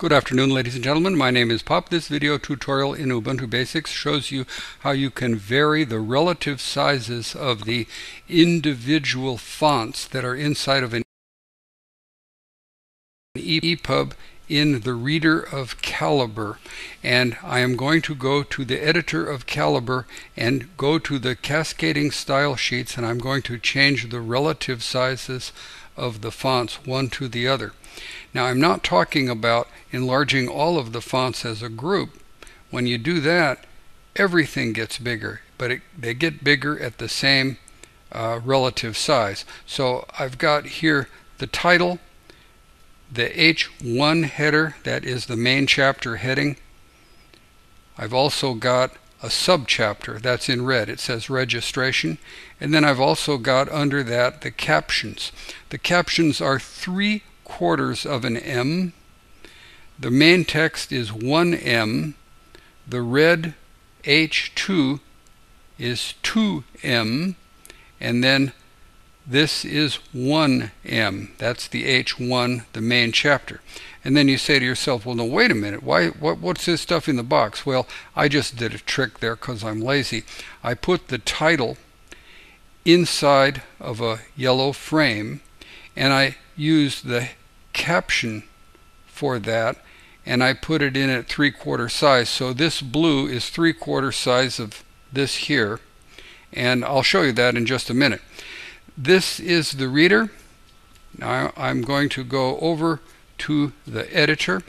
Good afternoon ladies and gentlemen, my name is Pop. This video tutorial in Ubuntu Basics shows you how you can vary the relative sizes of the individual fonts that are inside of an EPUB in the reader of Calibre and I am going to go to the editor of Calibre and go to the cascading style sheets and I'm going to change the relative sizes of the fonts one to the other. Now I'm not talking about enlarging all of the fonts as a group. When you do that, everything gets bigger, but it, they get bigger at the same uh, relative size. So I've got here the title, the H1 header, that is the main chapter heading. I've also got a subchapter that's in red. It says registration. And then I've also got under that the captions. The captions are three quarters of an M. The main text is 1M. The red H2 is 2M. And then this is 1M. That's the H1, the main chapter. And then you say to yourself, well, no, wait a minute. Why? What, what's this stuff in the box? Well, I just did a trick there because I'm lazy. I put the title inside of a yellow frame, and I used the caption for that, and I put it in at three-quarter size. So this blue is three-quarter size of this here, and I'll show you that in just a minute. This is the reader. Now I'm going to go over to the editor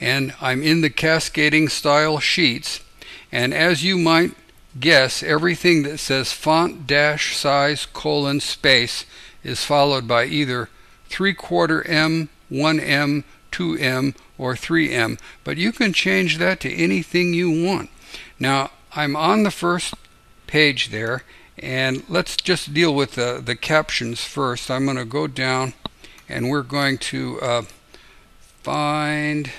and I'm in the cascading style sheets and as you might guess everything that says font dash size colon space is followed by either 3 quarter M, 1M, 2M or 3M but you can change that to anything you want. Now I'm on the first page there and let's just deal with the, the captions first. I'm going to go down and we're going to uh, find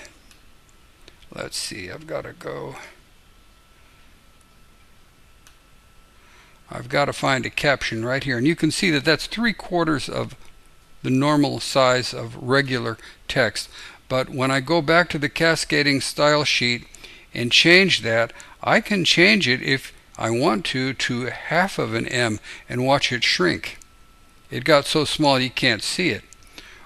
let's see I've got to go. I've got to find a caption right here. And you can see that that's three quarters of the normal size of regular text. But when I go back to the cascading style sheet and change that I can change it if I want to to half of an M and watch it shrink. It got so small you can't see it.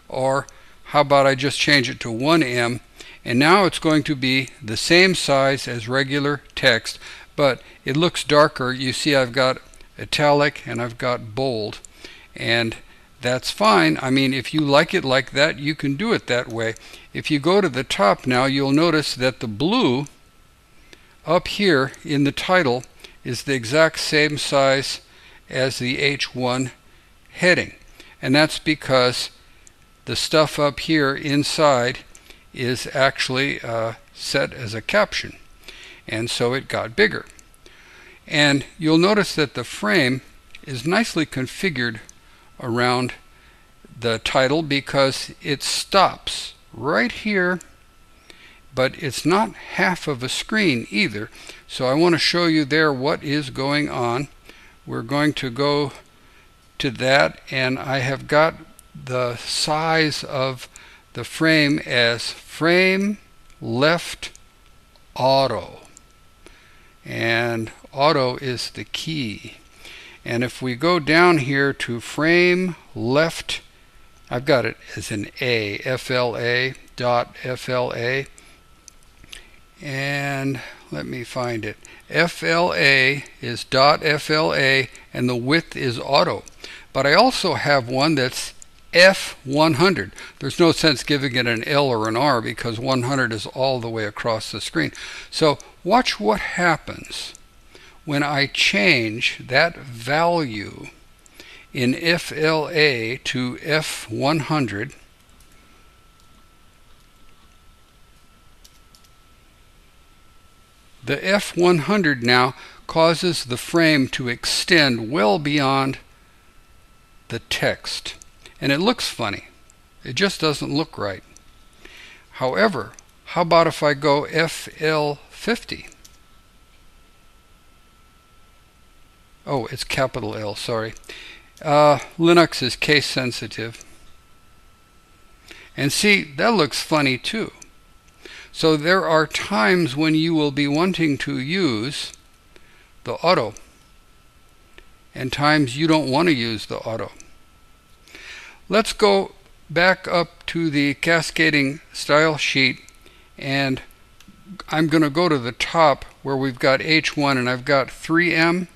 Or how about I just change it to 1M and now it's going to be the same size as regular text but it looks darker. You see I've got italic and I've got bold and that's fine. I mean if you like it like that you can do it that way. If you go to the top now you'll notice that the blue up here in the title is the exact same size as the H1 heading. And that's because the stuff up here inside is actually uh, set as a caption. And so it got bigger. And you'll notice that the frame is nicely configured around the title because it stops right here but it's not half of a screen either. So I want to show you there what is going on. We're going to go to that and I have got the size of the frame as frame left auto. And auto is the key. And if we go down here to frame left I've got it as an A FLA dot FLA and let me find it FLA is dot FLA and the width is auto but I also have one that's F100. There's no sense giving it an L or an R because 100 is all the way across the screen. So watch what happens when I change that value in FLA to F100 The F100 now causes the frame to extend well beyond the text and it looks funny. It just doesn't look right. However, how about if I go FL50? Oh, it's capital L, sorry. Uh, Linux is case sensitive. And see, that looks funny too. So there are times when you will be wanting to use the auto and times you don't want to use the auto. Let's go back up to the cascading style sheet and I'm going to go to the top where we've got H1 and I've got 3M.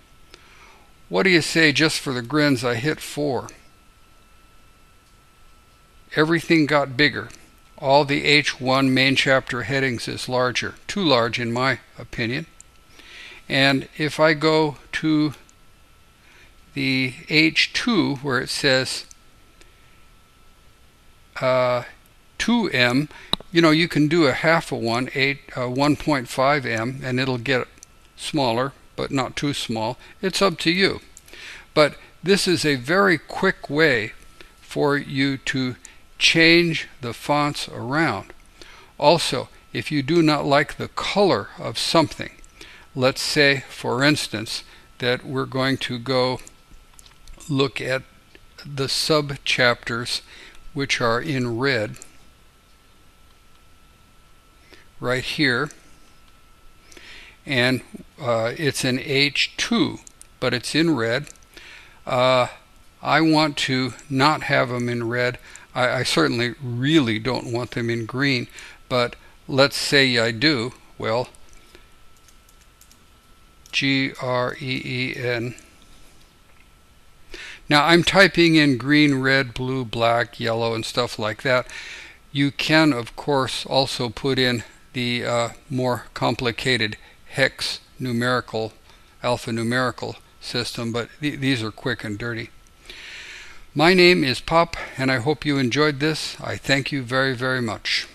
What do you say just for the grins I hit 4? Everything got bigger. All the H1 main chapter headings is larger. Too large in my opinion. And if I go to the H2 where it says uh, 2M, you know, you can do a half of one, eight, uh, 1.5 M, and it'll get smaller, but not too small. It's up to you. But this is a very quick way for you to change the fonts around. Also, if you do not like the color of something, let's say, for instance, that we're going to go look at the sub chapters which are in red right here and uh, it's an H2 but it's in red uh, I want to not have them in red I, I, certainly really don't want them in green but let's say I do well G-R-E-E-N now I'm typing in green, red, blue, black, yellow and stuff like that. You can of course also put in the uh, more complicated hex numerical, alphanumerical system, but th these are quick and dirty. My name is Pop, and I hope you enjoyed this. I thank you very, very much.